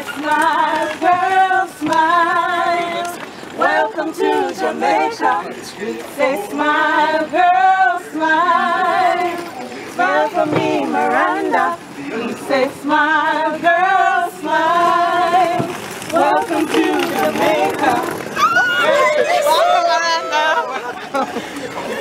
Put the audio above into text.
It's my girl smile. Welcome to Jamaica. Say smile, girl smile. Smile for me, Maranda. Say smile, girl smile. Welcome to Jamaica. Welcome, Maranda.